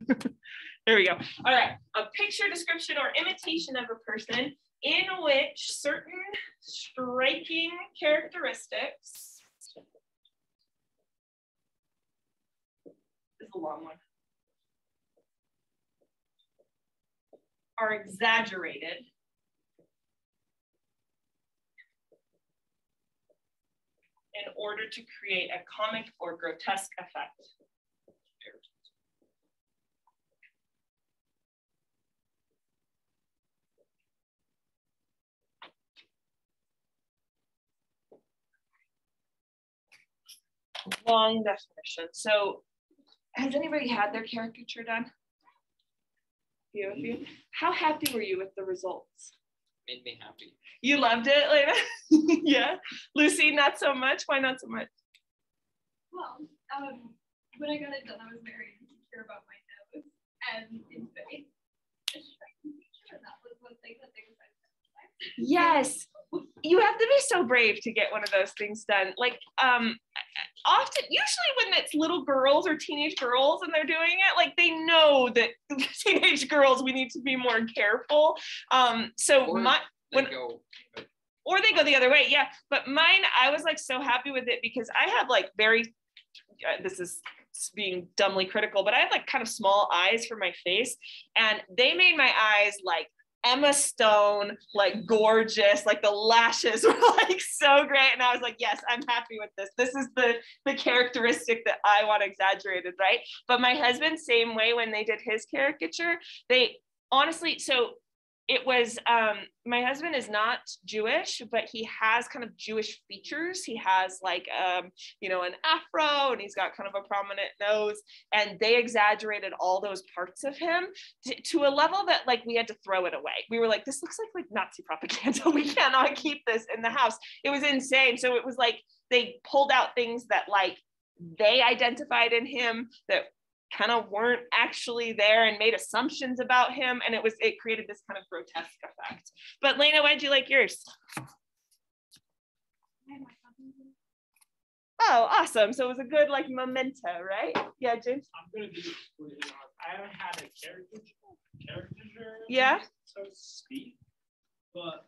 there we go. All right, a picture description or imitation of a person in which certain striking characteristics this is a long one are exaggerated in order to create a comic or grotesque effect. Long definition. So has anybody had their caricature done? Few of you. How happy were you with the results? Made me happy. You loved it, Lena? yeah. Lucy, not so much. Why not so much? Well, um, when I got it done, I was very insecure about my nose and in face. That was one thing that they decided. Yes. You have to be so brave to get one of those things done. Like, um, often, usually when it's little girls or teenage girls and they're doing it, like they know that teenage girls, we need to be more careful. Um, so Or my, They when, go, or they go the other way yeah but mine i was like so happy with it because i have like very uh, this is being dumbly critical but i have like kind of small eyes for my face and they made my eyes like Emma Stone, like gorgeous, like the lashes were like so great. And I was like, yes, I'm happy with this. This is the the characteristic that I want exaggerated, right? But my husband, same way when they did his caricature, they honestly, so it was um my husband is not jewish but he has kind of jewish features. He has like um you know an afro and he's got kind of a prominent nose and they exaggerated all those parts of him to, to a level that like we had to throw it away. We were like this looks like like nazi propaganda. We cannot keep this in the house. It was insane. So it was like they pulled out things that like they identified in him that kind of weren't actually there and made assumptions about him and it was it created this kind of grotesque effect but lena why'd you like yours oh awesome so it was a good like memento right yeah james I'm gonna be completely honest. I haven't had a caricature, caricature, Yeah? so to speak. But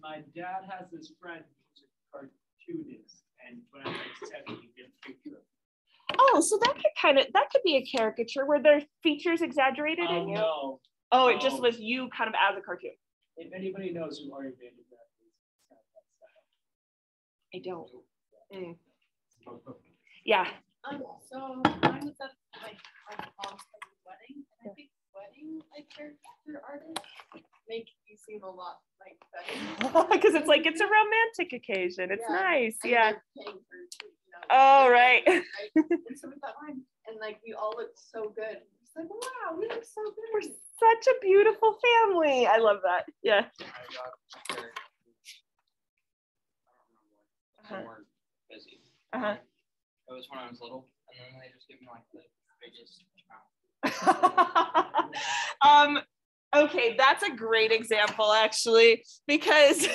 my dad has this friend who's a cartoonist, and when I was seven, he did a picture of. Oh so that could kind of that could be a caricature where their features exaggerated Oh in you? no! oh it just was you kind of as a cartoon? If anybody knows who Ari Vandergraaf is, it's kind of that style. i don't. Mm. yeah. Um, so mine was at like my mom's wedding, and I think wedding like character artists make you seem a lot like better. because it's like it's a romantic occasion it's Yeah. nice And yeah for, you know, Oh, right. wedding. And so we got mine, and like we all looked so good. It's like wow, we look so good. we're such a beautiful family i love that yeah I got a character. I don't remember. Uh-huh. Busy. uh-huh It was when I was little, and then they just gave me like the biggest um okay that's a great example actually because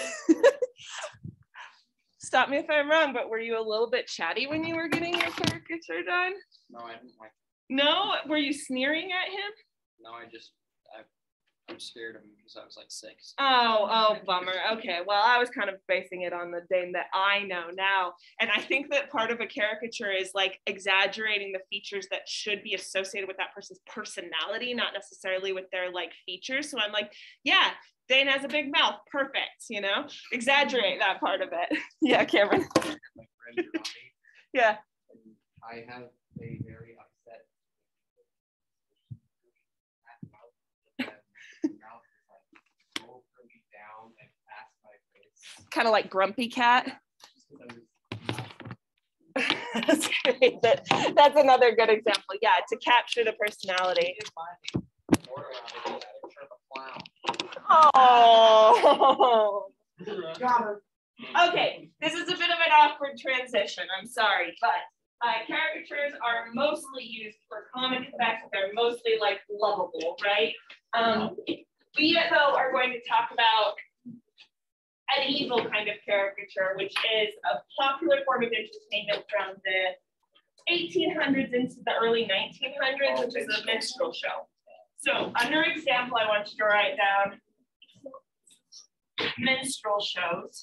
stop me if i'm wrong but were you a little bit chatty when you were getting your caricature done? No, I didn't like. no? Were you sneering at him? No, I just I'm scared of him because I was like six. Oh, oh, bummer. Okay. Well, I was kind of basing it on the Dane that I know now. And I think that part of a caricature is like exaggerating the features that should be associated with that person's personality, not necessarily with their like features. So I'm like, yeah, Dane has a big mouth. Perfect. You know, exaggerate that part of it. yeah, Cameron. my friend Ronnie, Yeah. and I have a very upset mouth is like overly down and past my face. Kind of like grumpy cat. That's. That, that's another good example. Yeah, to capture the personality. Oh. Okay, this is a bit of an awkward transition. I'm sorry, but uh, caricatures are mostly used for comic effects. They're mostly like lovable, right? Um, we though are going to talk about an evil kind of caricature, which is a popular form of entertainment from the 1800s into the early 1900s, which is a minstrel show. So under example, I want you to write down minstrel shows.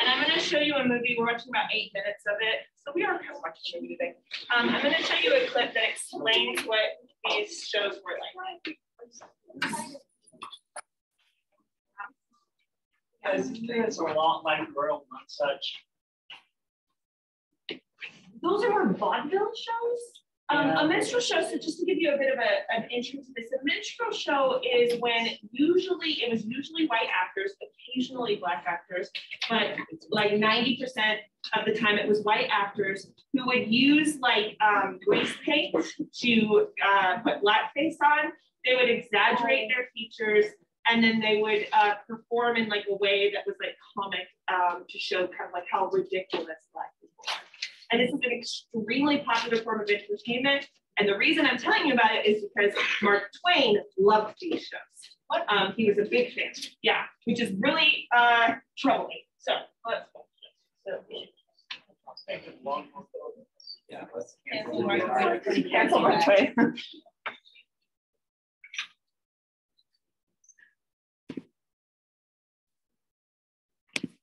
And I'm going to show you a movie. We're watching about eight minutes of it. So we are kind of watching a movie today. Um, I'm going to show you a clip that explains what these shows were like. Guys, there's a lot like Royal Such. Those are more vaudeville shows. Um, Yeah. A minstrel show, so just to give you a bit of a, an intro to this, a minstrel show is when usually, it was usually white actors, occasionally black actors, but like 90% of the time it was white actors who would use like um, grease paint to uh, put blackface on. They would exaggerate their features and then they would uh, perform in like a way that was like comic um, to show kind of like how ridiculous black people are. And this is an extremely popular form of entertainment. And the reason I'm telling you about it is because Mark Twain loved these shows. Um, he was a big fan. Yeah, which is really uh, troubling. So let's go. So, Yeah, let's. Cancel Mark Twain. Cancel Mark Twain.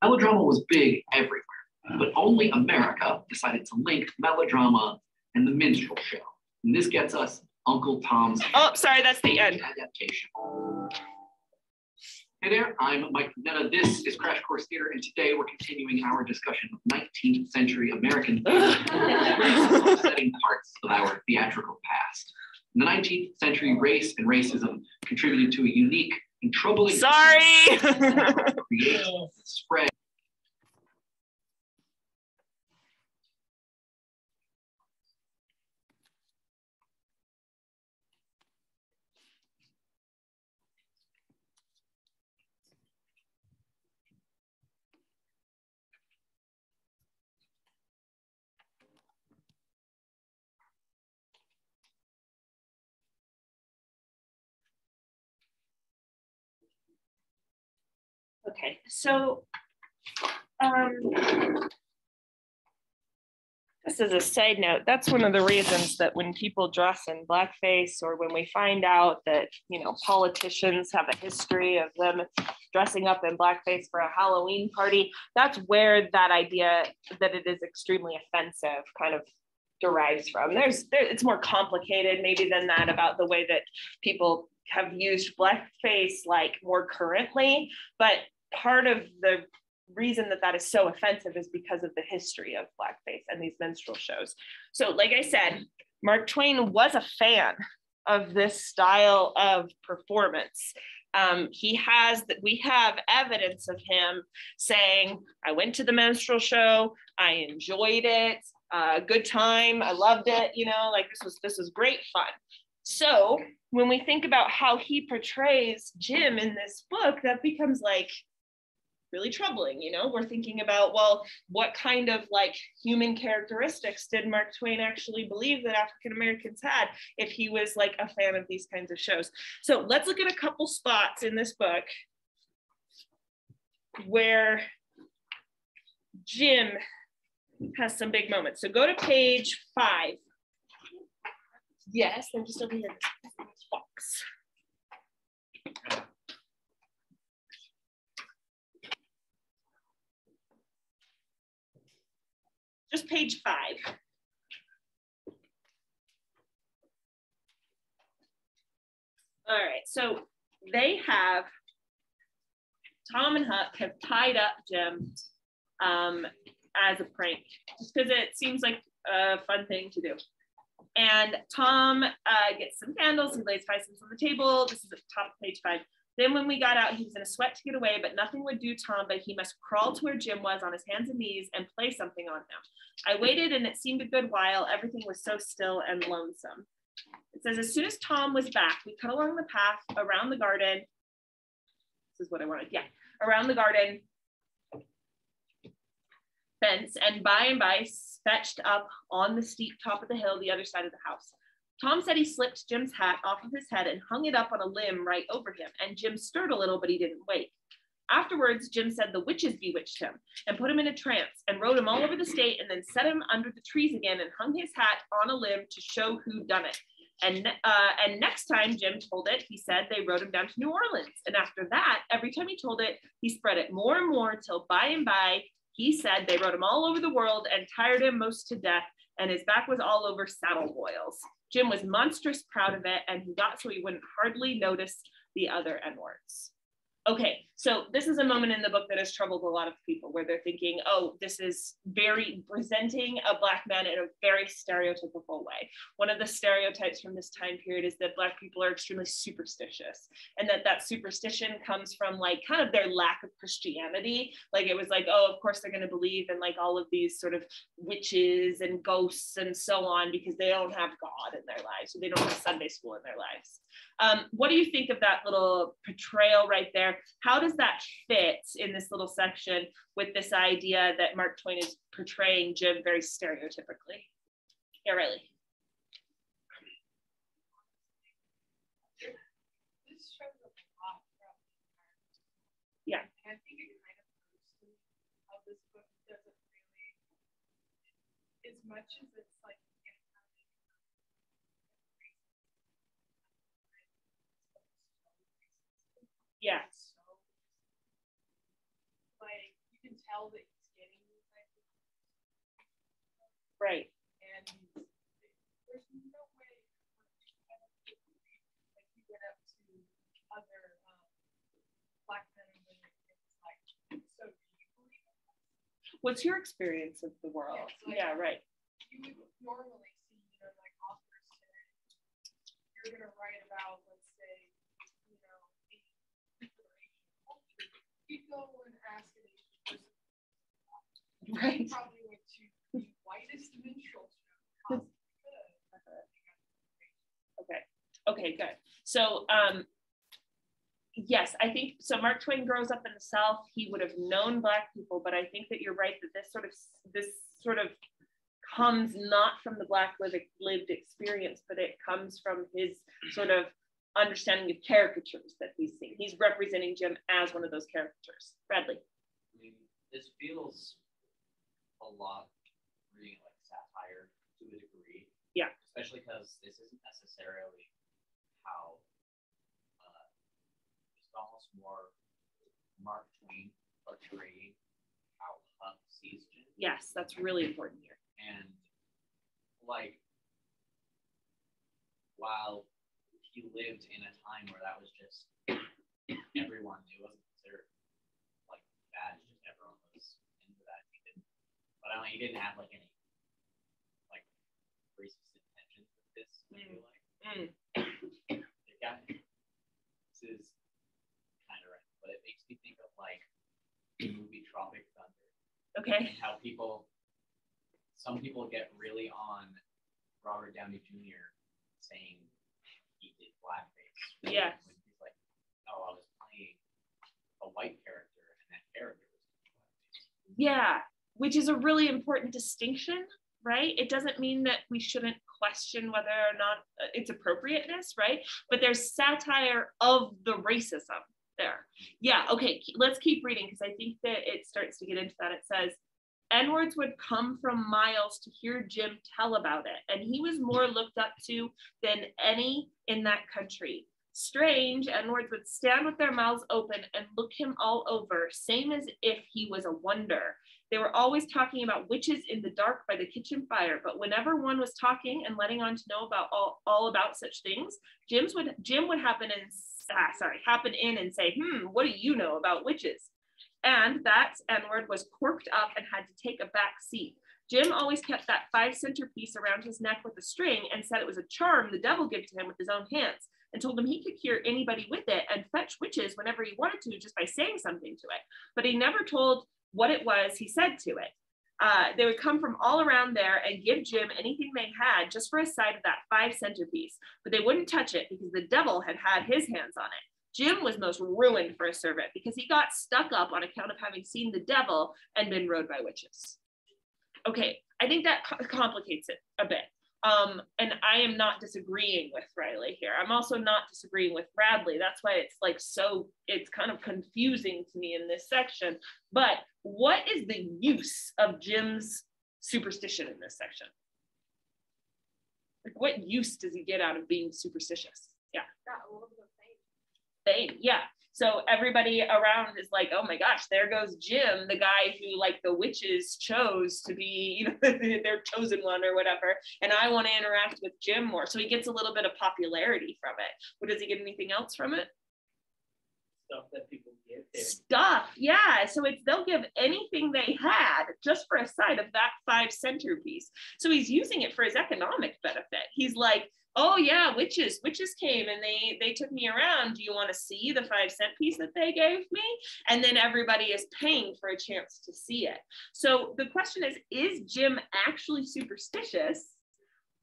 Melodrama was big everywhere, but only America decided to link melodrama and the minstrel show. And this gets us Uncle Tom's Oh, sorry, that's the end. adaptation. Hey there, I'm Mike Rugnetta. This is Crash Course Theater, and today we're continuing our discussion of 19th century American theater, setting parts of our theatrical past. In the 19th century, race and racism contributed to a unique and troubling Sorry. create, spread, Okay, so um, this is a side note. That's one of the reasons that when people dress in blackface or when we find out that, you know, politicians have a history of them dressing up in blackface for a Halloween party, that's where that idea that it is extremely offensive kind of derives from. There's there, it's more complicated maybe than that about the way that people have used blackface like more currently, but part of the reason that that is so offensive is because of the history of blackface and these minstrel shows. So, like I said, Mark Twain was a fan of this style of performance. Um, he has that we have evidence of him saying, I went to the minstrel show, I enjoyed it, uh, good time, I loved it, you know, like this was this was great fun. So when we think about how he portrays Jim in this book, that becomes like really troubling you know? We're thinking about well what kind of like human characteristics did mark twain actually believe that african americans had if he was like a fan of these kinds of shows? So let's look at a couple spots in this book where jim has some big moments. So go to page five. Yes i'm just over here box just page five. All right, so they have, Tom and Huck have tied up Jim um, as a prank, just because it seems like a fun thing to do. And Tom uh, gets some candles, he lays cents on the table. This is at the top of page five. Then when we got out, he was in a sweat to get away, but nothing would do Tom, but he must crawl to where Jim was on his hands and knees and play something on him. I waited and it seemed a good while. Everything was so still and lonesome. It says, as soon as Tom was back, we cut along the path around the garden. This is what I wanted. Yeah, around the garden fence and by and by fetched up on the steep top of the hill the other side of the house. Tom said he slipped Jim's hat off of his head and hung it up on a limb right over him, and Jim stirred a little, but he didn't wake. Afterwards, Jim said the witches bewitched him and put him in a trance and rode him all over the state and then set him under the trees again and hung his hat on a limb to show who'd done it. And, uh, and next time Jim told it, he said they rode him down to New Orleans. And after that, every time he told it, he spread it more and more till by and by he said they rode him all over the world and tired him most to death, and his back was all over saddle boils. Jim was monstrous proud of it, and he got so he wouldn't hardly notice the other N words. Okay, so this is a moment in the book that has troubled a lot of people where they're thinking, oh, this is very presenting a Black man in a very stereotypical way. One of the stereotypes from this time period is that Black people are extremely superstitious and that that superstition comes from like kind of their lack of Christianity. Like it was like, oh, of course they're going to believe in like all of these sort of witches and ghosts and so on because they don't have God in their lives. So they don't have Sunday school in their lives. Um, what do you think of that little portrayal right there? How does that fit in this little section with this idea that Mark Twain is portraying Jim very stereotypically? Yeah, Riley. This shows up a lot throughout the entire. Yeah. And I think it kind of proves how this book doesn't really, as much as it's like. Yeah. it's so- Like, you can tell that he's getting these types of Right. and there's no way. I don't think Like you get up to other, um, black men and women, it's like, so do you believe in that? What's your experience of the world? Yeah, like- Yeah, right. You would normally see, you know, like authors say, you're gonna write about, let's say, you know, the Asian culture. You'd go and ask an Asian person. Right. Probably went to the whitest minstrel show possibly. Okay. Okay, good. So, um, yes, I think so. Mark Twain grows up in the South. He would have known Black people, but I think that you're right that this sort of this sort of comes not from the Black lived, lived experience, but it comes from his sort of understanding of caricatures that he's seeing. He's representing Jim as one of those caricatures. Bradley. I mean, this feels a lot reading like satire to a degree. Yeah. Especially because this isn't necessarily how, uh, it's almost more Mark Twain portraying how Huck sees Jim. Yes, that's really important here. And like, while he lived in a time where that was just everyone, it wasn't considered like bad. It's just everyone was into that. He didn't, but I don't. He didn't have like any like racist intentions with this. Feel like Mm. it got this is kind of right, but it makes me think of like the movie Tropic Thunder Okay. and how people some people get really on Robert Downey Jr. saying he did blackface. Yes. When he's like, oh, I was playing a white character and that character was blackface. Yeah, which is a really important distinction, right? It doesn't mean that we shouldn't question whether or not uh, it's appropriateness, right? But there's satire of the racism there. Yeah, okay, let's keep reading because I think that it starts to get into that. It says, N-words would come from miles to hear Jim tell about it, and he was more looked up to than any in that country. Strange, N-words would stand with their mouths open and look him all over, same as if he was a wonder. They were always talking about witches in the dark by the kitchen fire, but whenever one was talking and letting on to know about all, all about such things, Jim's would Jim would happen and ah, sorry, happen in and say, hmm, what do you know about witches? And that N-word was corked up and had to take a back seat. Jim always kept that five center piece around his neck with a string and said it was a charm the devil gave to him with his own hands and told him he could cure anybody with it and fetch witches whenever he wanted to just by saying something to it. But he never told what it was he said to it. Uh, they would come from all around there and give Jim anything they had just for a side of that five center piece, but they wouldn't touch it because the devil had had his hands on it. Jim was most ruined for a servant because he got stuck up on account of having seen the devil and been rode by witches. Okay, I think that co- complicates it a bit. Um, and I am not disagreeing with Riley here. I'm also not disagreeing with Bradley. That's why it's like so, it's kind of confusing to me in this section. But what is the use of Jim's superstition in this section? Like, what use does he get out of being superstitious? Yeah. Got a little bit of fame. Fame. Yeah. So everybody around is like, oh my gosh, there goes Jim, the guy who like the witches chose to be, you know, their chosen one or whatever. And I want to interact with Jim more. So he gets a little bit of popularity from it. But does he get anything else from it? Stuff that people give him. Stuff. Yeah. So it's they'll give anything they had just for a side of that five centerpiece. So he's using it for his economic benefit. He's like, oh yeah witches witches came and they they took me around. Do you want to see the five cent piece that they gave me? And then everybody is paying for a chance to see it. So the question is is jim actually superstitious?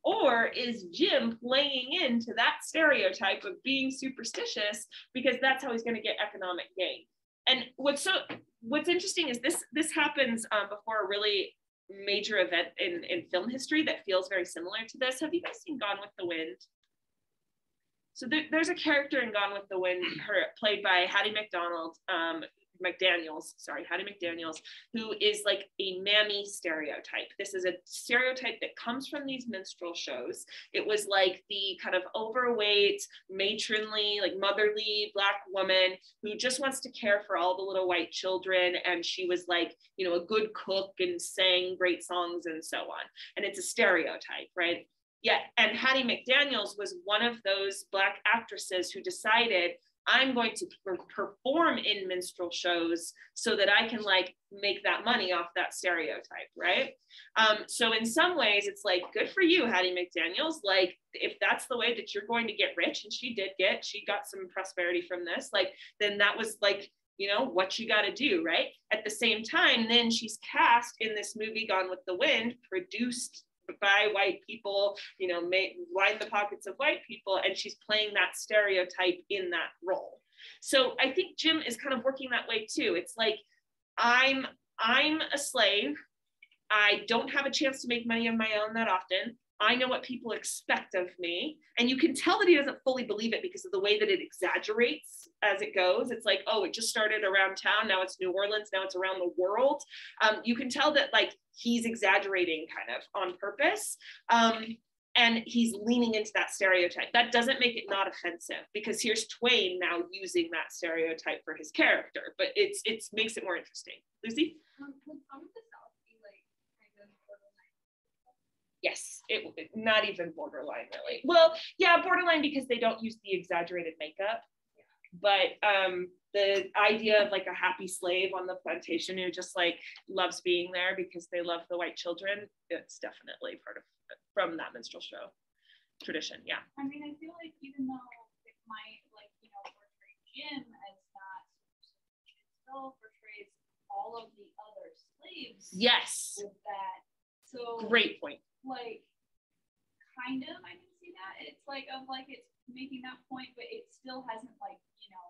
Or is jim playing into that stereotype of being superstitious because that's how he's going to get economic gain? And what's so what's interesting is this this happens um, before a really major event in, in film history that feels very similar to this. Have you guys seen Gone with the Wind? So there, there's a character in Gone with the Wind, her played by Hattie McDonald, um, McDaniels, sorry, Hattie McDaniels, who is like a mammy stereotype. This is a stereotype that comes from these minstrel shows. It was like the kind of overweight, matronly, like motherly black woman who just wants to care for all the little white children. And she was like, you know, a good cook and sang great songs and so on. And it's a stereotype, right? Yeah, and Hattie McDaniels was one of those black actresses who decided I'm going to per- perform in minstrel shows so that I can like make that money off that stereotype, right? Um, so in some ways, it's like good for you, Hattie McDaniels. Like if that's the way that you're going to get rich, and she did get, she got some prosperity from this. Like then that was like you know what you got to do, right? At the same time, then she's cast in this movie Gone with the Wind, produced by white people, you know, may, line the pockets of white people, and she's playing that stereotype in that role. So I think Jim is kind of working that way too. It's like I'm I'm a slave. I don't have a chance to make money of my own that often. I know what people expect of me. And you can tell that he doesn't fully believe it because of the way that it exaggerates as it goes. It's like, oh, it just started around town. Now it's New Orleans. Now it's around the world. Um, you can tell that like he's exaggerating kind of on purpose. Um, and he's leaning into that stereotype. That doesn't make it not offensive because here's Twain now using that stereotype for his character, but it's it makes it more interesting. Lucy? Um, would some of the South be like kind of borderline? Yes, it not even borderline really. Well, yeah, borderline because they don't use the exaggerated makeup. But um, the idea of like a happy slave on the plantation who just like loves being there because they love the white children, it's definitely part of from that minstrel show tradition. Yeah. I mean, I feel like even though it might like, you know, portray Jim as not, it still portrays all of the other slaves Yes. with that. So Great point. Like kind of I can see that. It's like of like it's making that point, but it still hasn't like, you know,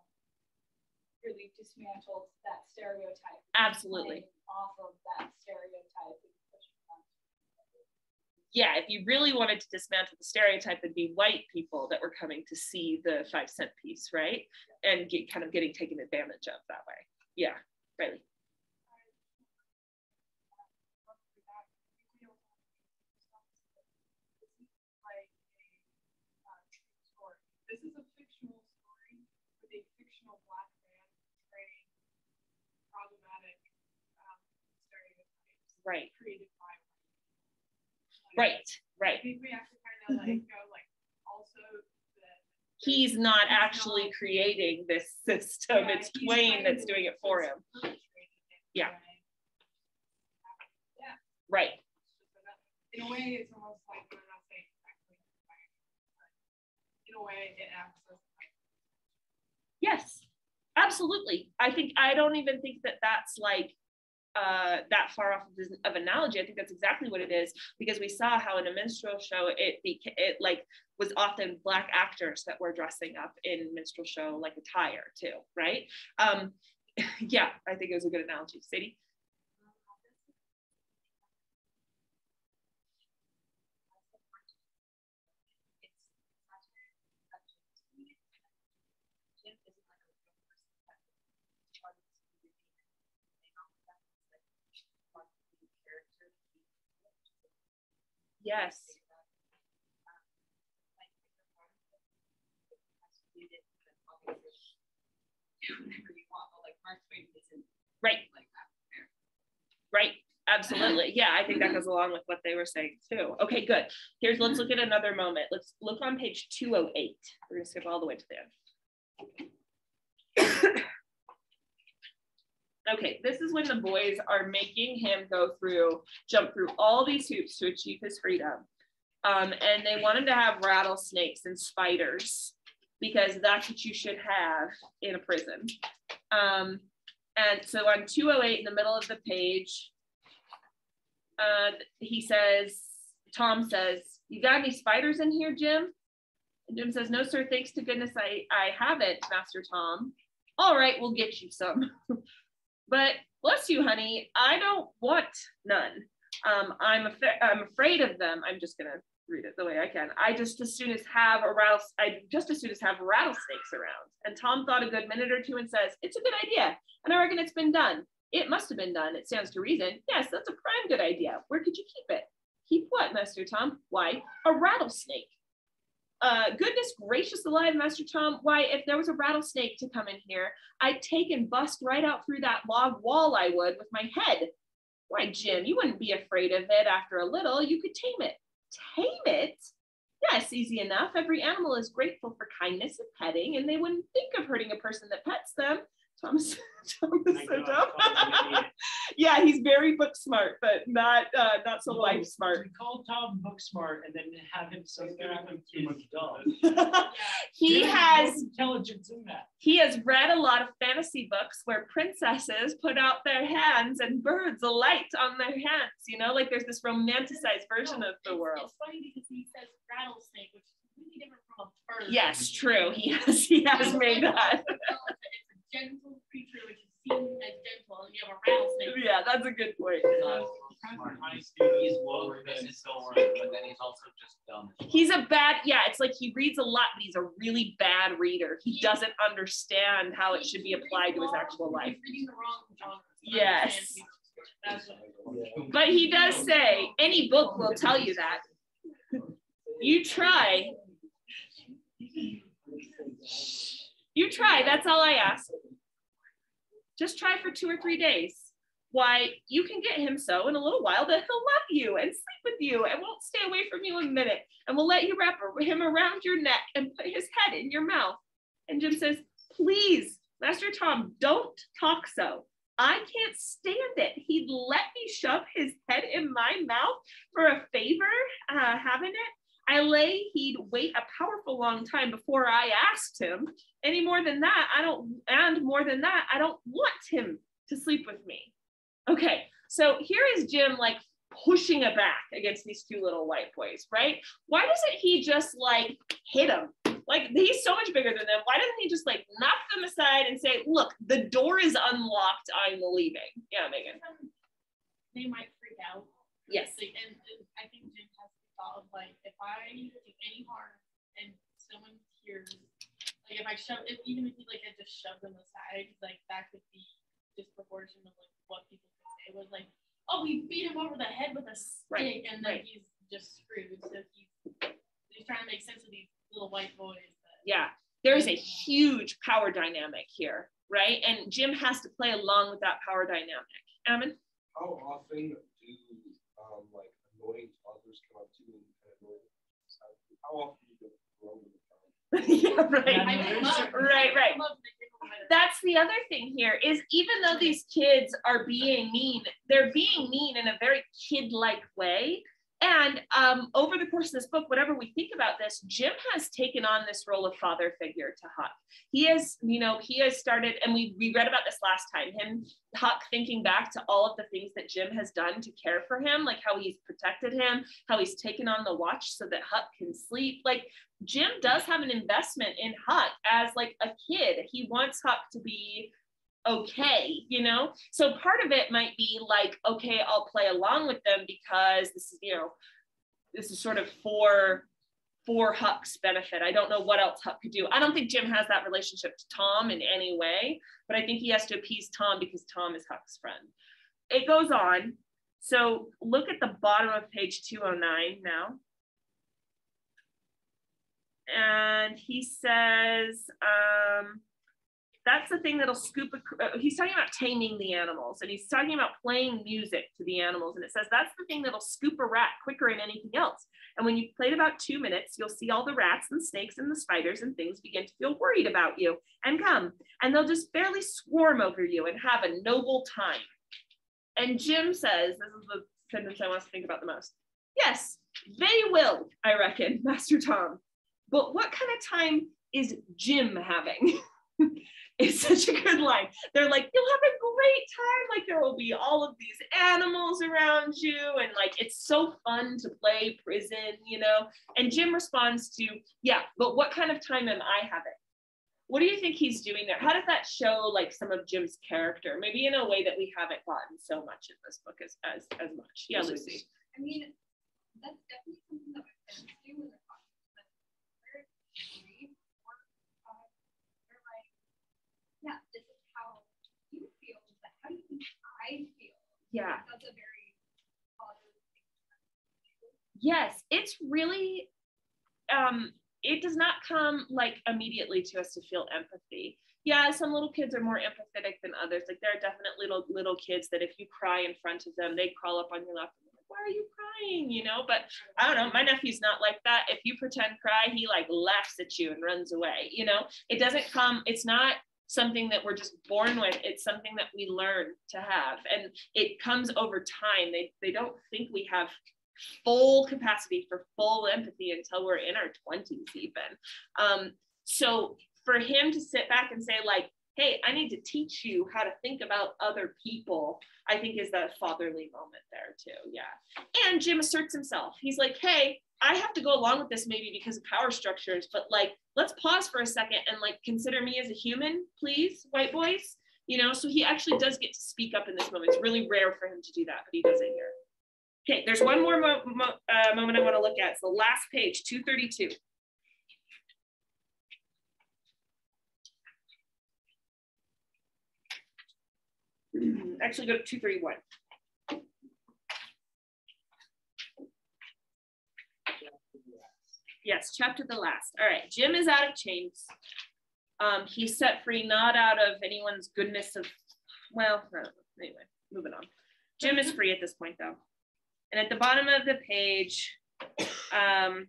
really dismantled that stereotype. Absolutely. Off of that stereotype and pushing them. Yeah, if you really wanted to dismantle the stereotype, it'd be white people that were coming to see the five cent piece, right? And get kind of getting taken advantage of that way. Yeah, Riley. This is a fictional story with a fictional black man portraying problematic um, stereotypes Right, created by white. right, I right. think we have to kind of like go like also that He's not actually creating this system. Yeah, It's trying that's doing it for him. it Yeah. Yeah. Right. it's just another- In a way, it's almost like we're not saying exactly. In a way, it acts as like Yes, absolutely. I think I don't even think that that's like uh, that far off of, of analogy. I think that's exactly what it is because we saw how in a minstrel show it it like was often black actors that were dressing up in minstrel show like attire too, right? Um, yeah, I think it was a good analogy. Sadie. part of this movie and hang on with that. It's like one of the characters. Yes. Um, like, the part of it has to be that the public is- do whatever you want, but like Mark Twain isn't Right. Right. Absolutely. Yeah, I think that goes along with what they were saying too. Okay, good. Here's let's look at another moment. Let's look on page 208. We're gonna skip all the way to the end. Okay, this is when the boys are making him go through, jump through all these hoops to achieve his freedom. Um, and they want him to have rattlesnakes and spiders because that's what you should have in a prison. Um, and so on 208 in the middle of the page, uh, he says, Tom says, You got any spiders in here, Jim? And Jim says, No, sir, thanks to goodness I, I haven't, Master Tom. All right, we'll get you some. but bless you, honey, I don't want none. Um, I'm, af- I'm afraid of them. I'm just gonna read it the way I can. I just as soon as have a rattle, I just as soon as have rattlesnakes around. And Tom thought a good minute or two and says, It's a good idea. And I reckon it's been done. It must have been done. It stands to reason. Yes, that's a prime good idea. Where could you keep it? Keep what, Master Tom? Why, a rattlesnake. Uh, goodness gracious alive, Master Tom. Why, if there was a rattlesnake to come in here, I'd take and bust right out through that log wall, I would, with my head. Why, Jim, you wouldn't be afraid of it after a little. You could tame it. Tame it? Yes, easy enough. Every animal is grateful for kindness and petting, and they wouldn't think of hurting a person that pets them. Thomas, Thomas My said God, no. Tom's an idiot. yeah, he's very book smart, but not uh, not so life smart. We call Tom book smart and then have him say that is dumb. he There's has no intelligence in that. he has read a lot of fantasy books where princesses put out their hands and birds alight on their hands. You know, like there's this romanticized version of the It's- world. It's funny because he says rattlesnake, which is completely different from a bird. Yes, true. He has he has made that. It's a gentle creature which is seen as gentle, and you have a rattlesnake. Yeah, that's a good point. Uh, Smart honey student, he's woke, this is so but then he's also just dumb. He's a bad, yeah, it's like he reads a lot, but he's a really bad reader. He doesn't understand how it should be applied to his actual life. He's reading the wrong genre. Yes. But he does say any book will tell you that. You try. You try. That's all I ask. Just try for two or three days. Why, you can get him so in a little while that he'll love you and sleep with you and won't stay away from you a minute and will let you wrap him around your neck and put his head in your mouth. And Jim says, Please, Master Tom, don't talk so. I can't stand it. He'd let me shove his head in my mouth for a favor, uh, having it. I lay he'd wait a powerful long time before I asked him. Any more than that, I don't, and more than that, I don't want him to sleep with me. Okay, so here is Jim like pushing it back against these two little white boys, right? Why doesn't he just like hit them? Like he's so much bigger than them. Why doesn't he just like knock them aside and say, "Look, the door is unlocked. I'm leaving." Yeah, Megan. They might freak out. Yes. Like, and, and I think Jim thought of like, if I do any harm and someone hears, like if I shove, if, even if he like had just shoved them aside, like that could be disproportionate of like what people could say was like, oh, we beat him over the head with a stick, Right, and then right. he's just screwed. So he's he's trying to make sense of these little white boys. That, Yeah, there's a huge power dynamic here, right? And Jim has to play along with that power dynamic. Ammon? How often do um like annoying toddlers come up to you and kind of annoy you? How often do you get thrown in the yeah, right. Yeah, I no, would there's love, Right, right. I would love to give him a better- That's the other thing here is even though these kids are being mean, they're being mean in a very kid-like way. And um, over the course of this book, whatever we think about this, Jim has taken on this role of father figure to Huck. He has, you know, he has started, and we, we read about this last time, him, Huck thinking back to all of the things that Jim has done to care for him, like how he's protected him, how he's taken on the watch so that Huck can sleep. Like Jim does have an investment in Huck as like a kid. He wants Huck to be okay, you know? So part of it might be like, okay, I'll play along with them because this is, you know, this is sort of for for Huck's benefit. I don't know what else Huck could do. I don't think Jim has that relationship to Tom in any way, but I think he has to appease Tom because Tom is Huck's friend. It goes on. So look at the bottom of page 209 now. And he says, um, that's the thing that'll scoop a, uh, he's talking about taming the animals and he's talking about playing music to the animals and it says that's the thing that'll scoop a rat quicker than anything else. And when you've played about two minutes you'll see all the rats and snakes and the spiders and things begin to feel worried about you and come and they'll just barely swarm over you and have a noble time. And jim says this is the sentence i want to think about the most. Yes they will i reckon master tom but what kind of time is jim having It's such a good line. They're like, you'll have a great time. Like there will be all of these animals around you, and like it's so fun to play prison, you know. And Jim responds to, yeah, but what kind of time am I having? What do you think he's doing there? How does that show like some of Jim's character? Maybe in a way that we haven't gotten so much in this book as as, as much. Yeah, Lucy. I mean, that's definitely something that parents do when they're yeah, this is how you feel, but how do you think I feel? Yeah. That's a very. Yes, it's really um it does not come like immediately to us to feel empathy. Yeah, some little kids are more empathetic than others. Like there are definitely little little kids that if you cry in front of them, they crawl up on your lap and like, why are you crying? You know, but I don't know. My nephew's not like that. If you pretend cry, he like laughs at you and runs away. You know, it doesn't come, it's not something that we're just born with. It's something that we learn to have. And it comes over time. They, they don't think we have full capacity for full empathy until we're in our 20s, even. Um, so for him to sit back and say, like, hey, I need to teach you how to think about other people, I think is that fatherly moment there too. Yeah. And Jim asserts himself. He's like, hey, I have to go along with this maybe because of power structures, but like, let's pause for a second and like consider me as a human, please, white boys. You know, so he actually does get to speak up in this moment. It's really rare for him to do that, but he does it here. Okay, there's one more mo mo uh, moment I want to look at. It's the last page, 232. Actually, go to 231. Yes, chapter the last. All right, Jim is out of chains. Um, he's set free not out of anyone's goodness of, well, anyway, moving on. Jim is free at this point though. And at the bottom of the page, um,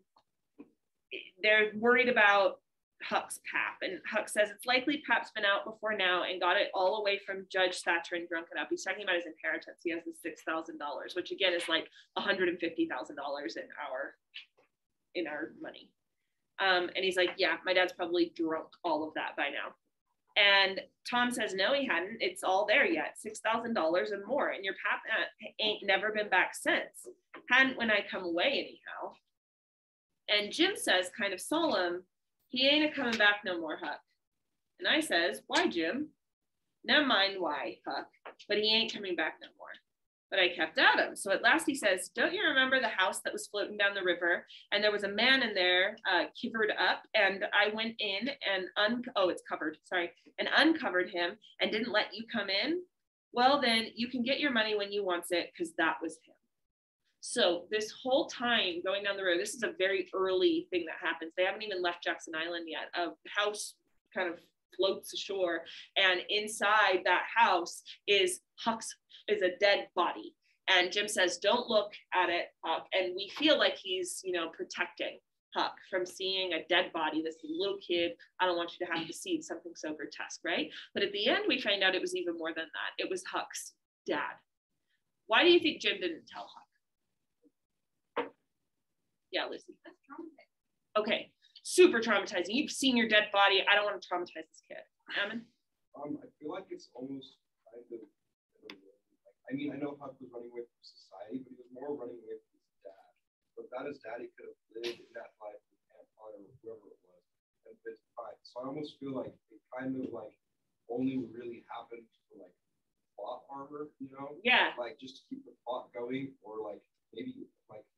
they're worried about Huck's pap. And Huck says it's likely pap's been out before now and got it all away from Judge Thatcher and drunk it up. He's talking about his inheritance. He has the $6,000, which again is like $150,000 in our in our money. Um, and he's like, yeah, my dad's probably drunk all of that by now. And Tom says, no, he hadn't. It's all there yet, $6,000 and more. And your pap ain't never been back since. Hadn't when I come away anyhow. And Jim says, kind of solemn, he ain't a coming back no more, Huck. And I says, why, Jim? Never mind why, Huck, but he ain't coming back no more but I kept at him. So at last he says, Don't you remember the house that was floating down the river? And there was a man in there, uh, kivered up, and I went in and un oh, it's covered, sorry, and uncovered him and didn't let you come in. Well, then you can get your money when you want it because that was him. So this whole time going down the road, this is a very early thing that happens. They haven't even left Jackson Island yet. A house kind of floats ashore, and inside that house is Huck's is a dead body. And Jim says, don't look at it, Huck. And we feel like he's, you know, protecting Huck from seeing a dead body, this little kid. I don't want you to have to see something so grotesque, right? But at the end, we find out it was even more than that. It was Huck's dad. Why do you think Jim didn't tell Huck? Yeah, Lucy. Okay, super traumatizing. You've seen your dead body. I don't want to traumatize this kid. Ammon? Um, I feel like it's almost kind of I mean, I know Huck was running away from society, but he was more running away from his dad. But that his daddy could have lived in that life with Aunt Potter or whoever it was and been fine. So I almost feel like it kind of like only really happened for like plot armor, you know? Yeah. Like just to keep the plot going, or like maybe like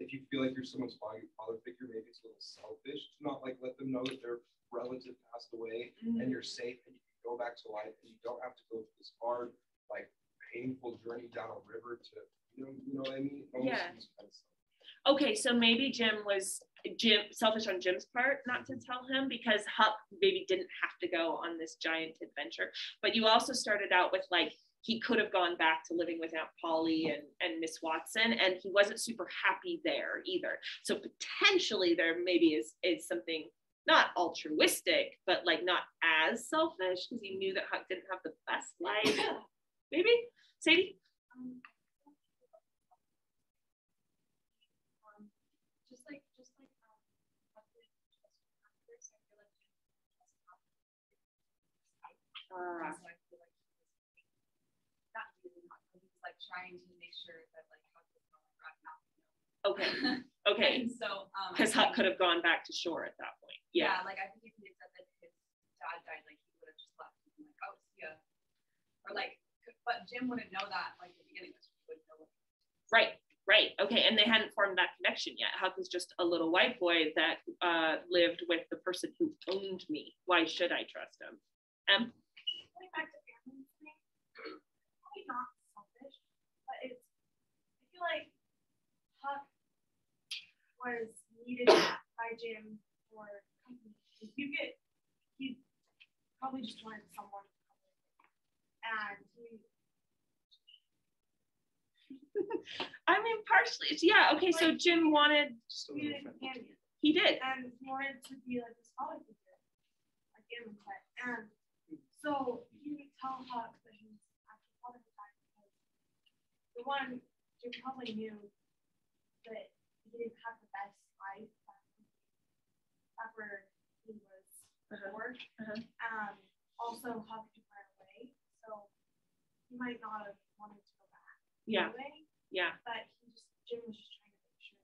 if you feel like you're someone's father father figure, maybe it's a little selfish to not like let them know that their relative passed away Mm-hmm. and you're safe and you can go back to life and you don't have to go through this hard, like painful journey down a river to you know, you know what I mean? Almost Yeah. kind of. Okay, so maybe Jim was Jim selfish on Jim's part not to tell him because Huck maybe didn't have to go on this giant adventure. But you also started out with like he could have gone back to living with Aunt Polly and, and Miss Watson, and he wasn't super happy there either. So potentially there maybe is is something not altruistic, but like not as selfish because he knew that Huck didn't have the best life. Maybe Sadie. Um, um, just like, just like, um, how could you trust your actors? I feel like you trust not- Uh, So I feel like he was not really not, but he was like trying to make sure that like Huck was going now. okay, okay. And so, um. Because Huck could have gone back to shore at that point. Yeah. Yeah, like I think if he had said that his dad died, like he would have just left and been like, oh, see ya. Or like, but Jim wouldn't know that like the beginning, he wouldn't know. Right. Right. Okay. And they hadn't formed that connection yet. Huck was just a little white boy that uh, lived with the person who owned me. Why should I trust him? Um, Going back to family thing, probably not selfish, but it's, I feel like Huck was needed by Jim for company. You get, he probably just wanted someone to come with. And he I mean, partially. it's- Yeah. Okay. So Jim wanted. Just a needed little a friendly. companion. He did. and wanted to be like his father figure, like Aaron said. And so he would tell Huck that he was actually father died because the one Jim probably knew that he didn't have the best life after he was Uh-huh. born. Uh-huh. Um, also took right away, so he might not have wanted to go back Yeah. anyway, Yeah. but he just Jim was just trying to make sure.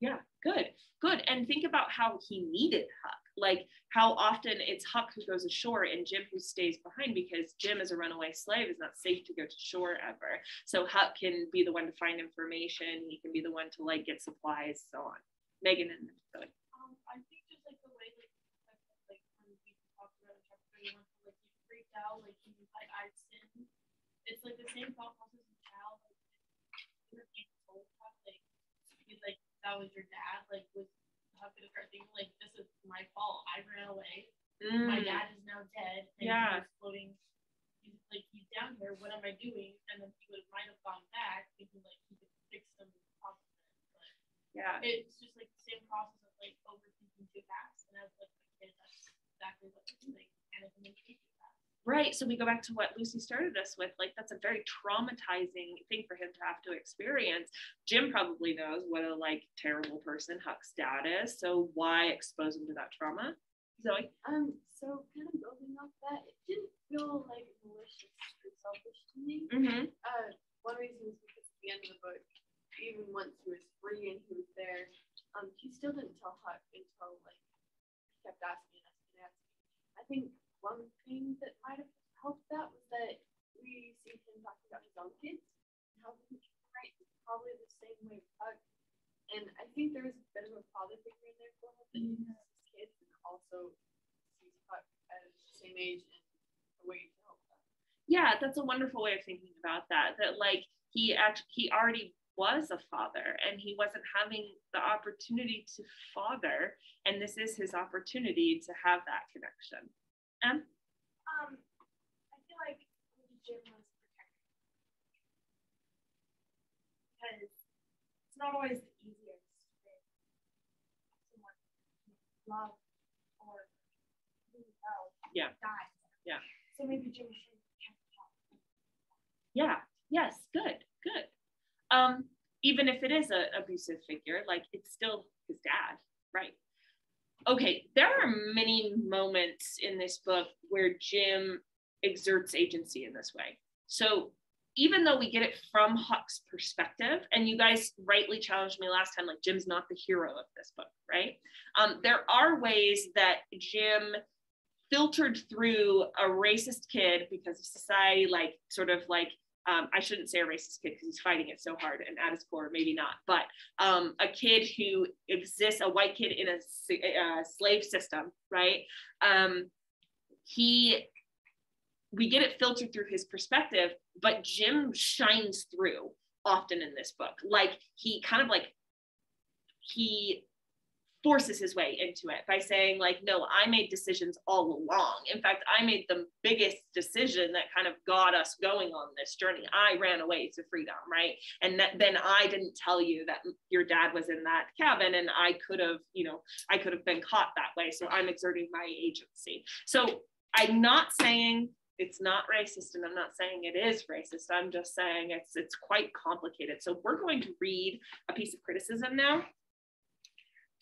Yeah. Good. Good. And think about how he needed Huck. Like how often it's Huck who goes ashore and Jim who stays behind because Jim is a runaway slave is not safe to go to shore ever. So Huck can be the one to find information. He can be the one to like get supplies, so on. Megan and Zoe. Um, I think just like the way like when we about chapter thirty one, like he freaked out, like like I. It's like the same thought process as a child, like like that was your dad, like was how could start thinking like this is my fault. I ran away. My Mm, dad is now dead. And Yeah. he's floating he's like he's down here, what am I doing? And then he would might have gone back thinking like he could fix some problems. But yeah. it's just like the same process of like overthinking too fast. And as like a kid, that's exactly what I do. Like and then think too fast. Right. So we go back to what Lucy started us with. Like, that's a very traumatizing thing for him to have to experience. Jim probably knows what a like terrible person Huck's dad is. So why expose him to that trauma? Zoe? Um, so kind of building off that, it didn't feel like malicious or selfish to me. Mm-hmm. Uh, one reason is because at the end of the book, even once he was free and he was there, um, he still didn't tell Huck until like he kept asking and asking and asking. I think one thing that might have helped that was that we see him talking about his own kids and how he right probably the same way with Huck. And I think there was a bit of a father figure in there for him that he sees his kids and also sees Huck as the same age and a way to help them. Yeah, that's a wonderful way of thinking about that. That like he actually he already was a father and he wasn't having the opportunity to father, and this is his opportunity to have that connection. Um, Um, I feel like maybe Jim was protecting. Because it's not always the easiest to have someone love or really well Yeah. die. Yeah. So maybe Jim should protect yeah yes good good um even if it is a abusive figure like it's still his dad right okay there are many moments in this book where jim exerts agency in this way. So even though we get it from huck's perspective and you guys rightly challenged me last time like jim's not the hero of this book right? Um, there are ways that jim filtered through a racist kid because of society like sort of like um, I shouldn't say a racist kid because he's fighting it so hard and at his core, maybe not, but um, a kid who exists, a white kid in a, a slave system, right? Um, he, we get it filtered through his perspective, but Jim shines through often in this book. Like he kind of like, he forces his way into it by saying like no i made decisions all along. In fact i made the biggest decision that kind of got us going on this journey. I ran away to freedom right? And that, then i didn't tell you that your dad was in that cabin and i could have you know i could have been caught that way. So i'm exerting my agency. So i'm not saying it's not racist and i'm not saying it is racist. I'm just saying it's it's quite complicated. So we're going to read a piece of criticism now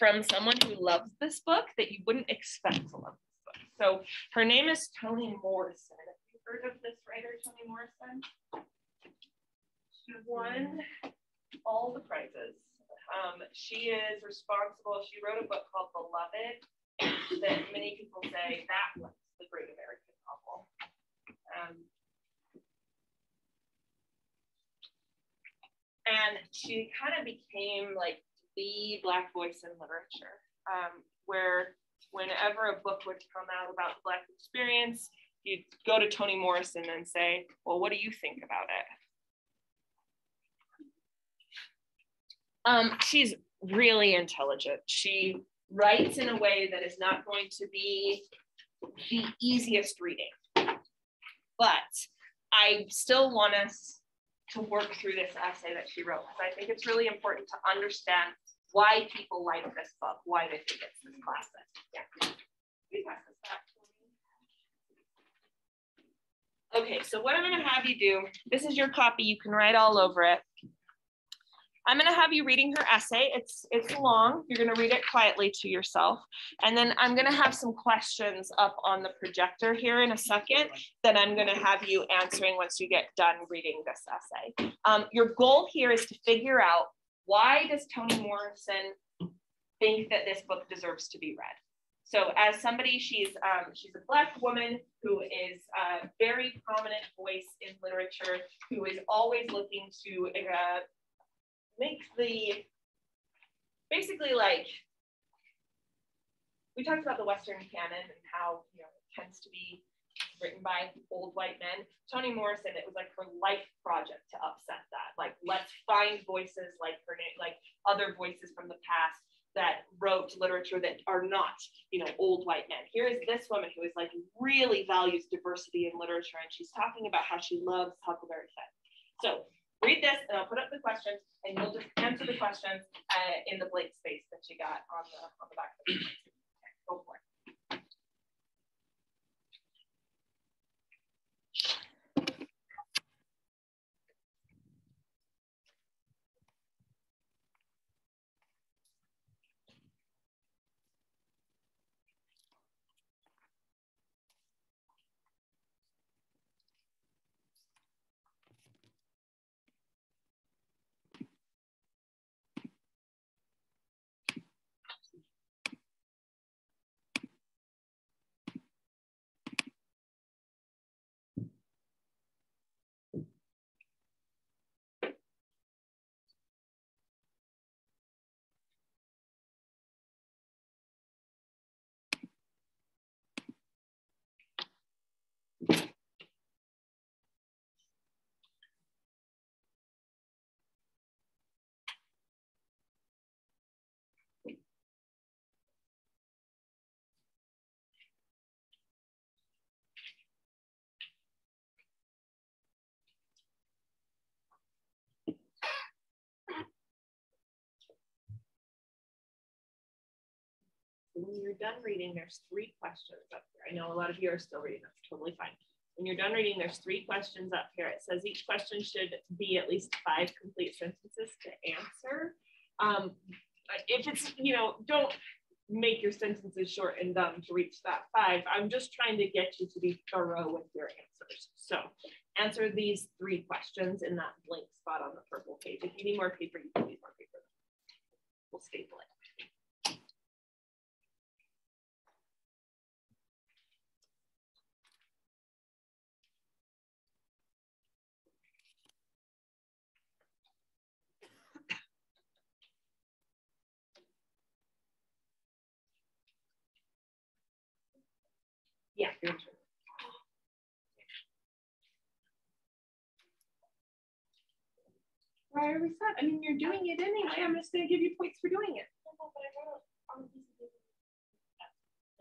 from someone who loves this book that you wouldn't expect to love this book. So her name is Toni Morrison. Have you heard of this writer, Toni Morrison? She won all the prizes. Um, she is responsible. She wrote a book called Beloved that many people say that was the great American novel. Um, and she kind of became like the Black voice in literature, um, where whenever a book would come out about the Black experience, you'd go to Toni Morrison and say, Well, what do you think about it? Um, she's really intelligent. She writes in a way that is not going to be the easiest reading. But I still want us to work through this essay that she wrote because I think it's really important to understand why people like this book, why they think it's this classic. Yeah. Okay, so what I'm to have you do, this is your copy, you can write all over it. I'm going to have you reading her essay. It's it's long. You're going to read it quietly to yourself. And then I'm going to have some questions up on the projector here in a second that I'm going to have you answering once you get done reading this essay. Um, your goal here is to figure out why does Toni Morrison think that this book deserves to be read? So as somebody, she's um, she's a black woman who is a very prominent voice in literature, who is always looking to uh, make the basically like we talked about the Western canon and how you know it tends to be written by old white men. Toni Morrison, it was like her life project to upset that. Like, let's find voices like her like other voices from the past that wrote literature that are not, you know, old white men. Here is this woman who is like really values diversity in literature, and she's talking about how she loves Huckleberry Finn. So read this, and I'll put up the questions, and you'll just answer the questions uh, in the blank space that you got on the on the back of the when you're done reading, there's three questions up here. I know a lot of you are still reading, that's totally fine. When you're done reading, there's three questions up here. It says each question should be at least five complete sentences to answer. Um, if it's, you know, don't make your sentences short and dumb to reach that five. I'm just trying to get you to be thorough with your answers. So answer these three questions in that blank spot on the purple page. If you need more paper, you can use more paper. We'll staple it. Yeah. Why are we sad? I mean, you're doing it anyway. I'm just gonna give you points for doing it.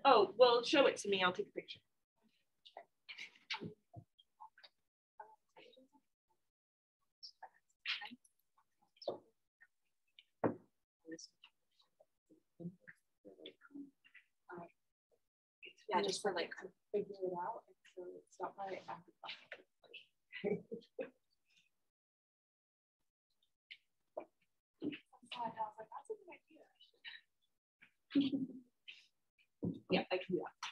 Oh, well, show it to me. I'll take a picture. Yeah, just for like figure it out. and So it's not my active. I was like, that's a good idea. Yeah, I can do that.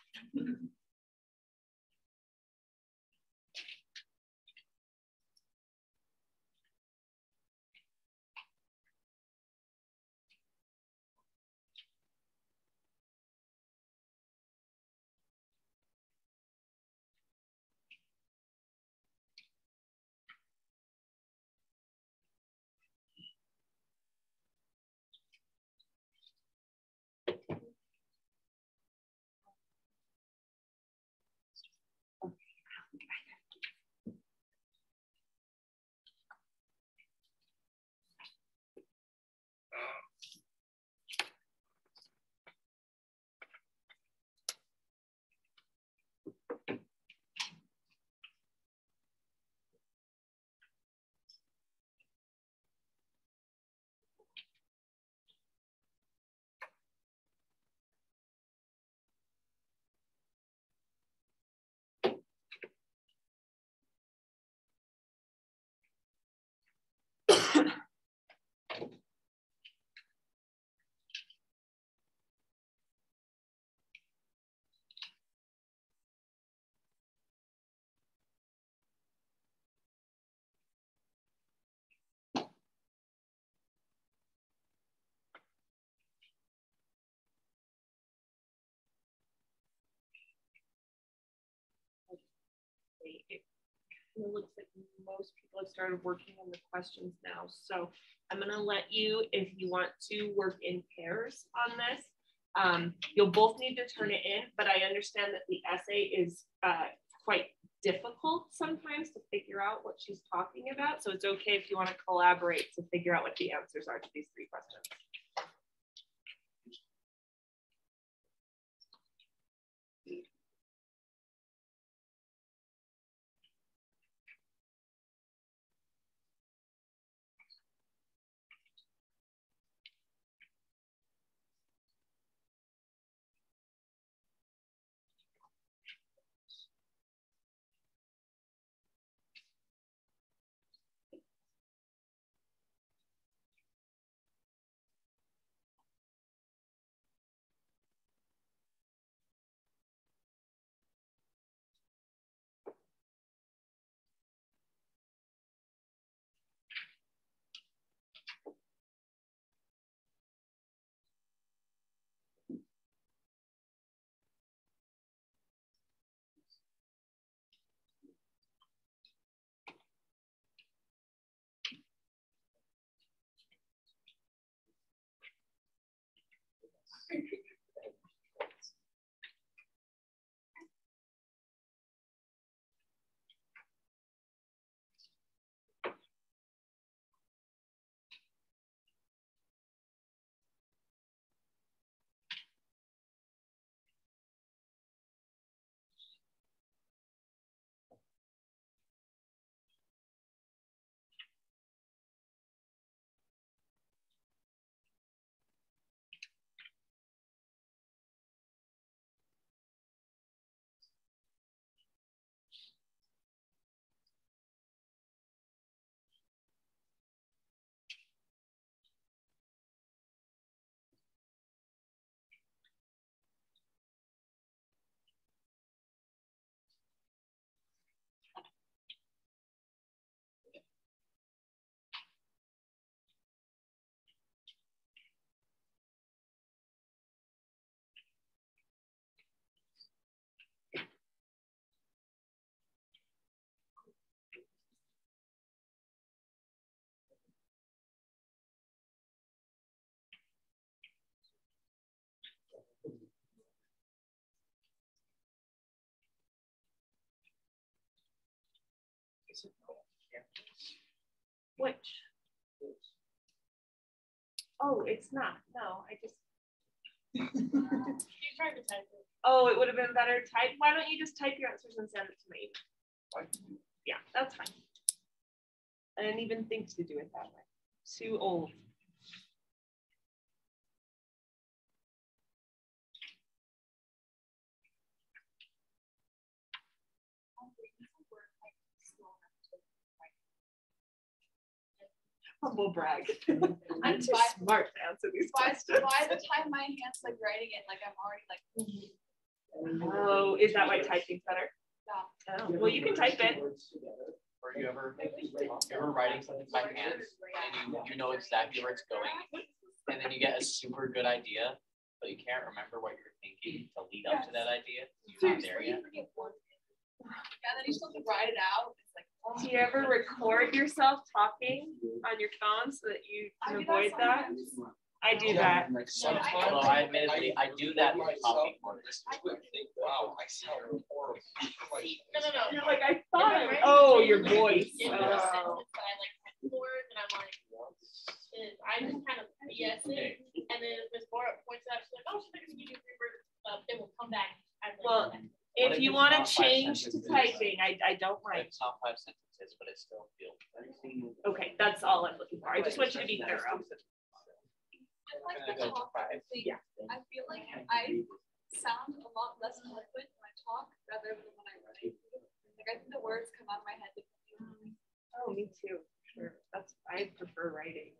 it of looks like most people have started working on the questions now. So I'm gonna let you, if you want to work in pairs on this, um, you'll both need to turn it in, but I understand that the essay is uh, quite difficult sometimes to figure out what she's talking about. So it's okay if you want to collaborate to figure out what the answers are to these three questions. Which? Oh, it's not. No, I just. You tried to type it. Oh, it would have been better type. Why don't you just type your answers and send it to me? Yeah, that's fine. I didn't even think to do it that way. Too old. Humble brag. I'm too By- smart to answer these By, questions. by the time my hand's like writing it, like I'm already like, Oh, is that why typing's better? yeah. Oh, well, you can type it. Or you ever, you ever writing something by hand and you, you know exactly where it's going, and then you get a super good idea, but you can't remember what you're thinking to lead up to that idea. You're not there Seriously, yet. you forget one. And then you still have to write it out. It's like. Do you ever record yourself talking on your phone so that you can avoid that? I do that. Although I admittedly, I do that with coffee more. Wow, I sound horrible. No, no, no. You're like, I thought, my I- oh, your voice. in Oh. I like and I'm like, and I just kind of BS it, and then if Ms. Laura points out, she's like, oh, she's like, you do three words, uh, then we'll come back. Well, okay. If you want to change to typing, I, I don't mind. It's not five sentences, but it still feels. Okay, that's all I'm looking for. I just want you to be thorough. I like the go talk five. thing. Yeah. I feel like I sound a lot less eloquent when I talk rather than when I write. Like I think the words come out of my head. differently. Oh, me too. Sure. That's, I prefer writing.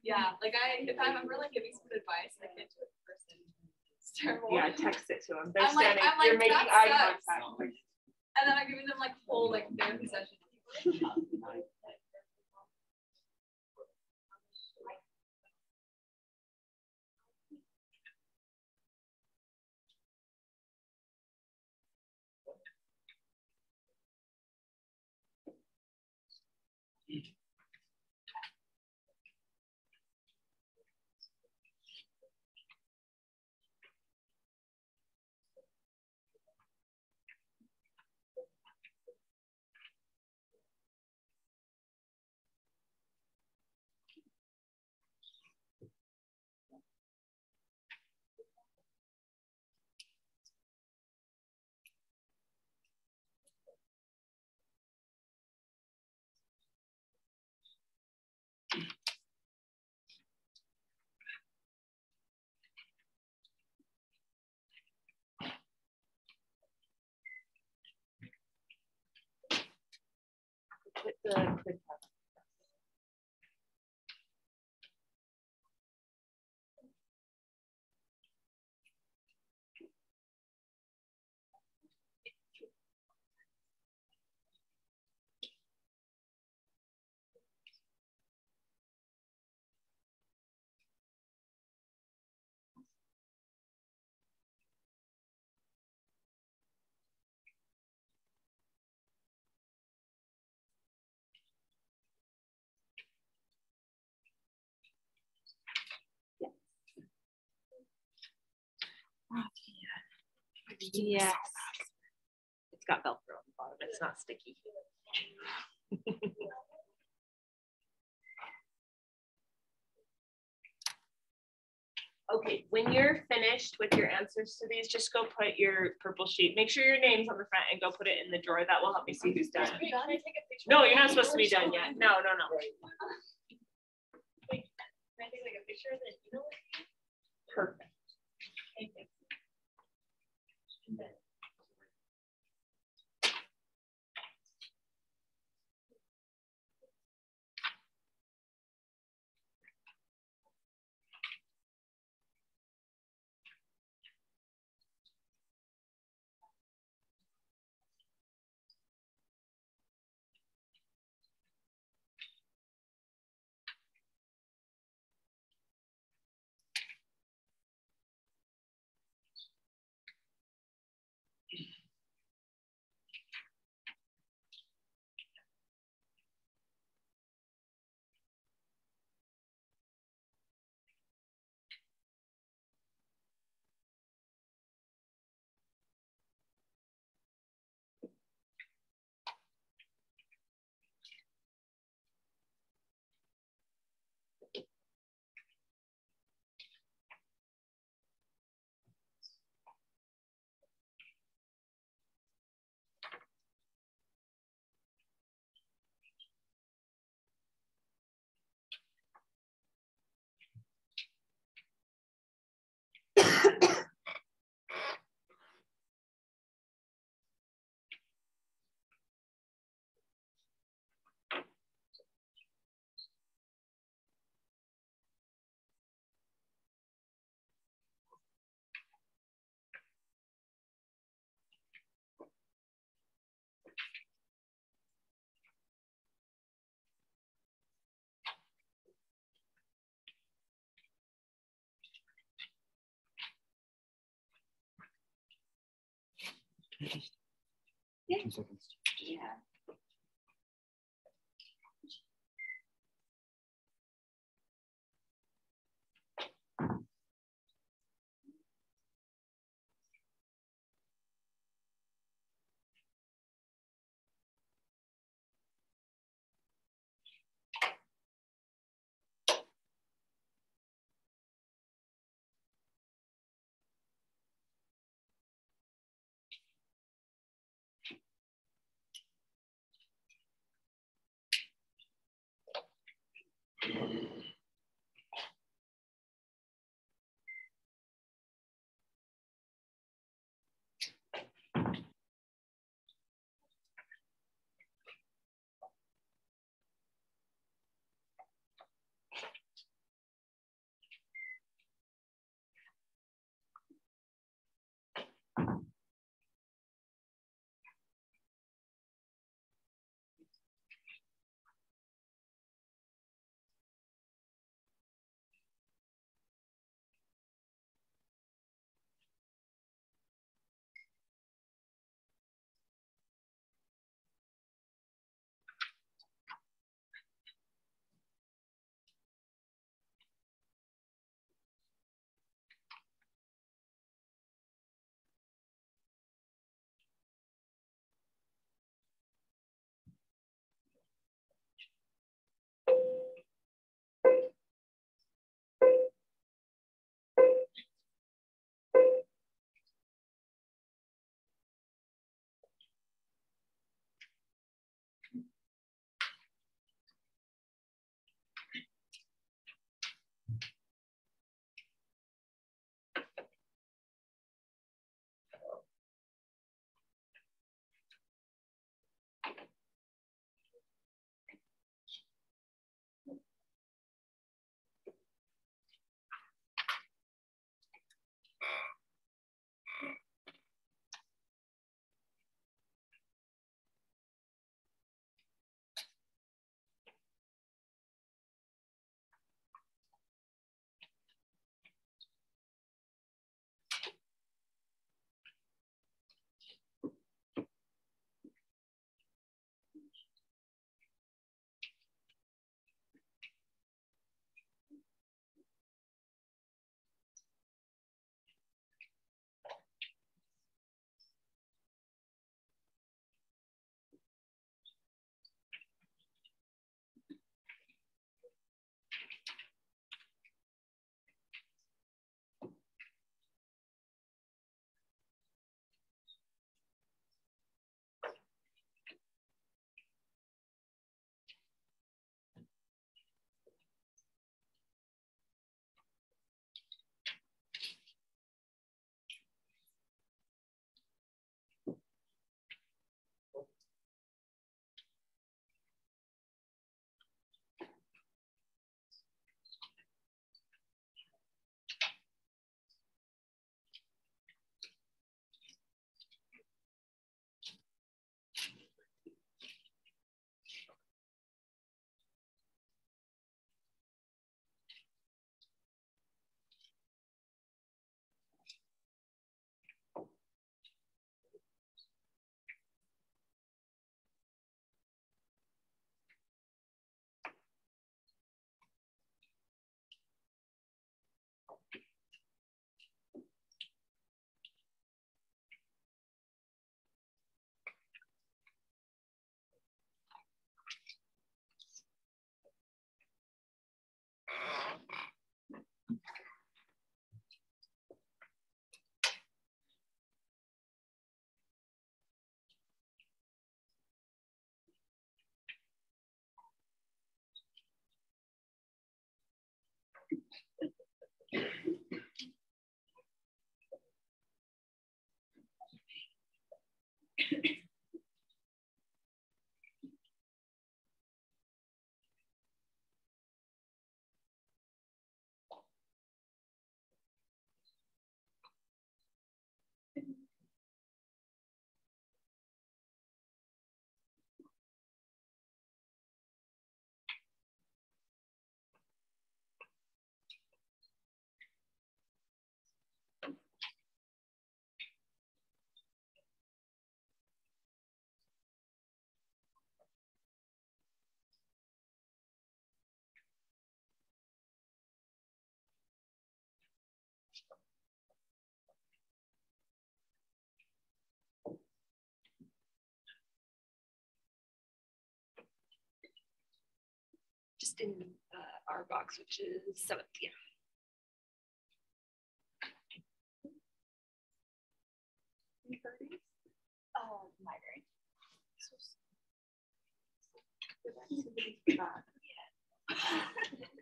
Yeah, like I, if I'm ever like giving some advice, I can't do it in person. Terrible. Yeah, text it to them. They're I'm standing, like, you're making eye sucks. contact. And then I'm giving them like full like therapy session. Put the quick Yes. It's got Velcro on the bottom. It's not sticky. Okay, when you're finished with your answers to these, just go put your purple sheet. Make sure your name's on the front and go put it in the drawer. That will help me see who's done. Wait, can I take a picture? No, you're not supposed to be done yet. No, no, no. Can You. Two seconds. Yeah. In uh, our box, which is seventh. Yeah. Oh, migraine.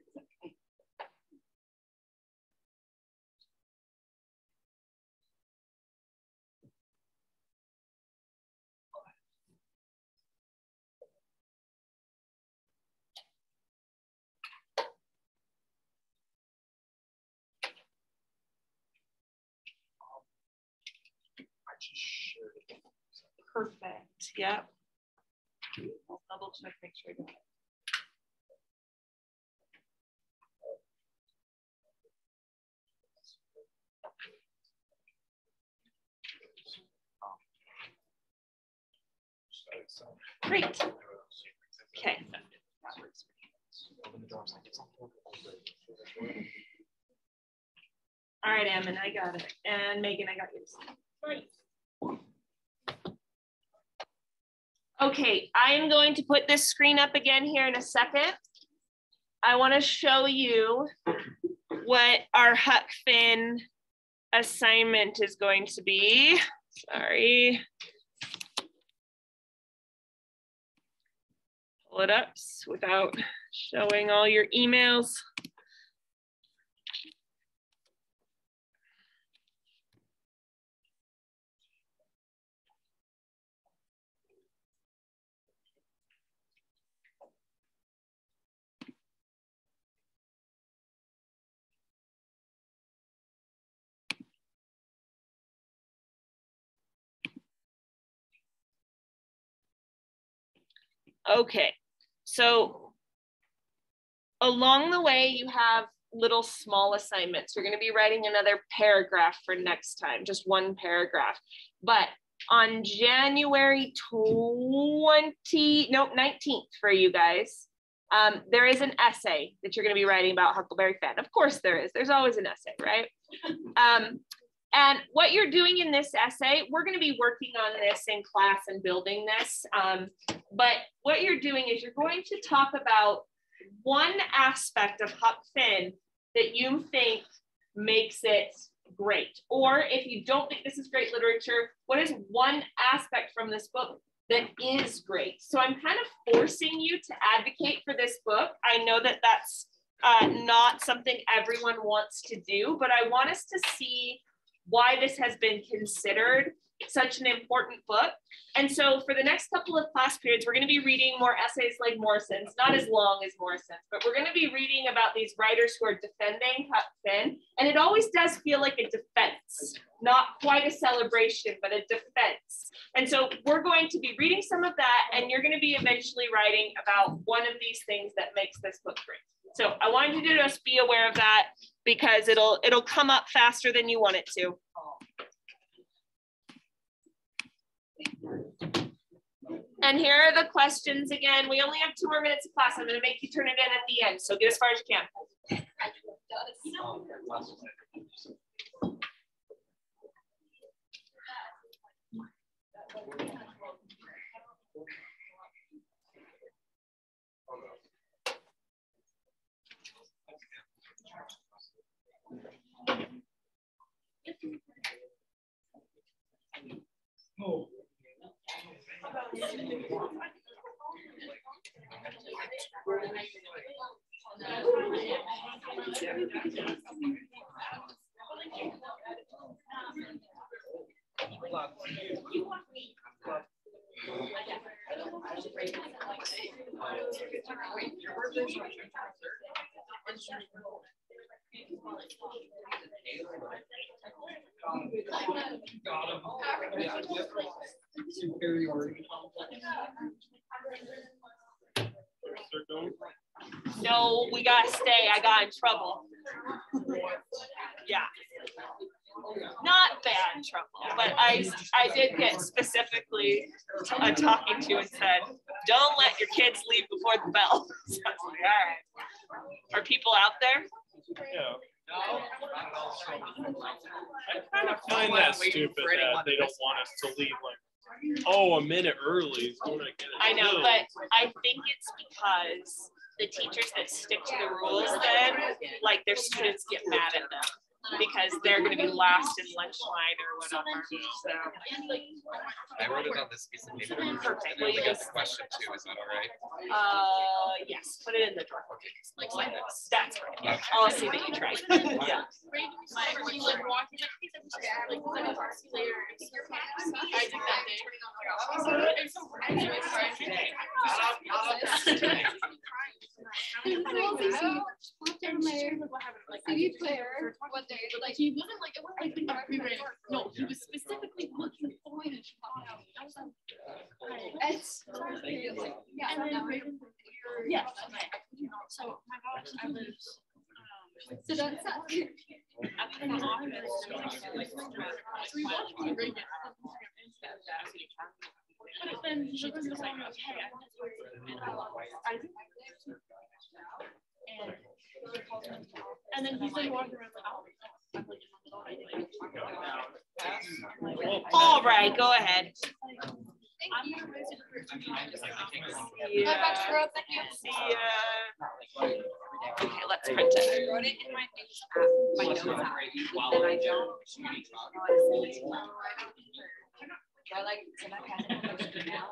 Perfect. Yep. I'll double check, make sure I got it. Great. Okay. All right, Emin, I got it. And Megan, I got yours. Great. Okay, I am going to put this screen up again here in a second. I want to show you what our Huck Finn assignment is going to be. Sorry. Pull it up without showing all your emails. Okay, so along the way, you have little small assignments. You're going to be writing another paragraph for next time, just one paragraph. But on January 20, no, 19th for you guys, um, there is an essay that you're going to be writing about Huckleberry Finn. Of course, there is. There's always an essay, right? Um, and what you're doing in this essay, we're going to be working on this in class and building this. Um, but what you're doing is you're going to talk about one aspect of Huck Finn that you think makes it great. Or if you don't think this is great literature, what is one aspect from this book that is great? So I'm kind of forcing you to advocate for this book. I know that that's uh, not something everyone wants to do, but I want us to see why this has been considered such an important book. And so for the next couple of class periods, we're going to be reading more essays like Morrison's, not as long as Morrison's, but we're going to be reading about these writers who are defending Huck Finn. And it always does feel like a defense, not quite a celebration, but a defense. And so we're going to be reading some of that, and you're going to be eventually writing about one of these things that makes this book great. So I wanted you to just be aware of that because it'll it'll come up faster than you want it to. And here are the questions again. We only have two more minutes of class. I'm going to make you turn it in at the end. So get as far as you can. Oh. Superiority. No, we got to stay. I got in trouble. Yeah. Not bad trouble, but I I did get specifically uh, talking to and said, don't let your kids leave before the bell. So like, all right. Are people out there? Yeah. I kind of find that stupid that they don't want us to leave like, oh, a minute early is when I get. I know, filled. but I think it's because the teachers that stick to the rules then, like their students get mad at them because they're gonna be last in lunch line or whatever, so. I wrote it on this piece of paper. Perfect. Well, you got just- the question too, is that all right? Uh, yes, put it in the drawer. Okay. That's right. I'll see that you tried. Yeah. CD player one day, but like he wasn't like it wasn't like we ran. No, he was specifically looking for it. I was like, it's yeah, and then yeah. So my gosh, I was. Um, so that's that. Up in the office. We watched the radio. But then he was just like, okay, I'm just worried. And and and then he's like walking around like, oh. I'm like, All right, go ahead. Thank you. See ya. How about you, Rose? Thank you. See ya. Okay, let's print it. I wrote it in my notes app, my notes app, and I don't. I like, can I have it now?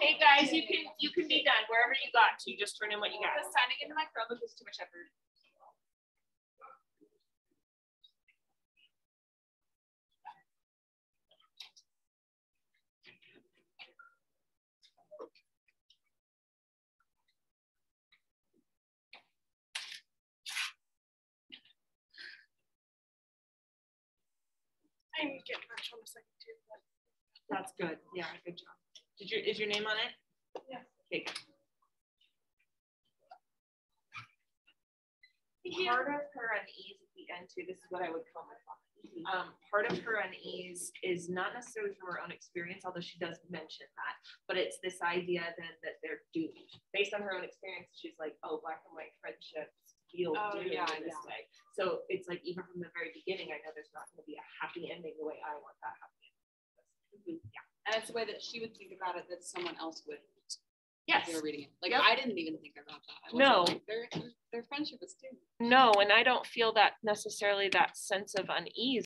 Hey, guys, you can, you can be done wherever you got to, just turn in what you got. Because signing into my Chromebook is too much effort. I'm getting much on a second too. but That's good. Yeah, good job. Did your, is your name on it? Yeah. Okay. good. Part of her unease at the end too, this is what I would comment on. Um, part of her unease is not necessarily from her own experience, although she does mention that, but it's this idea then that they're doomed. Based on her own experience, she's like, oh, black and white friendships feel Oh, doomed yeah, in this yeah. way. So it's like even from the very beginning, I know there's not gonna be a happy ending the way I want that happy. ending. Yeah. And it's the way that she would think about it that someone else would. Yes. They were reading it. Like, Yep. I didn't even think about that. I No. like, Their, their friendship is too. No, and I don't feel that necessarily that sense of unease